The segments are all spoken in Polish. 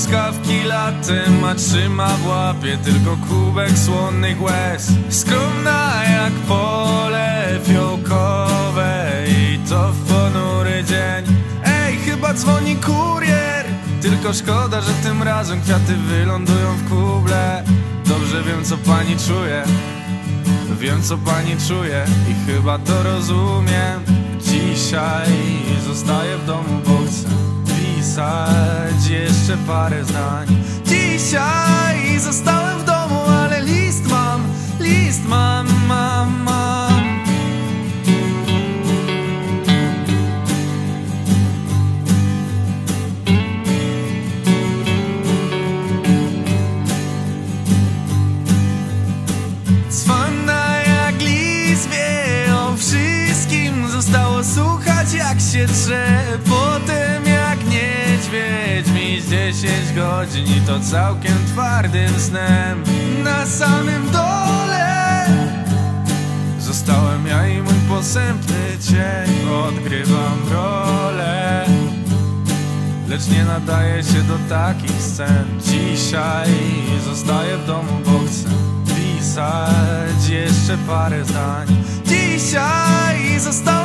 truskawki latem A trzyma w łapie tylko kubek słonnych łez. Skromna jak pole fiołkowe I to w ponury dzień. Ej, chyba dzwoni kurier Tylko szkoda, że tym razem kwiaty wylądują w kuble. Dobrze wiem co pani czuje Wiem co pani czuje i chyba to rozumiem. Dzisiaj zostaję w domu, bo chcę pisać jeszcze parę zdań. Dzisiaj zostałem w domu, ale list mam, list mam, mam, mam. Cwana jak lis wie o wszystkim. Zostało słuchać jak się trze Potem niedźwiedź mieć 10 godzin I to całkiem twardym snem. Na samym dole Zostałem ja i mój posępny cień Odgrywam rolę. Lecz nie nadaje się do takich scen. Dzisiaj zostaję w domu, bo chcę pisać jeszcze parę zdań. Dzisiaj zostałem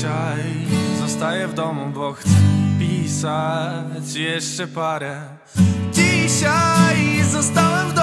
Dzisiaj. Zostaję w domu, bo chcę pisać jeszcze parę. Dzisiaj zostałem w domu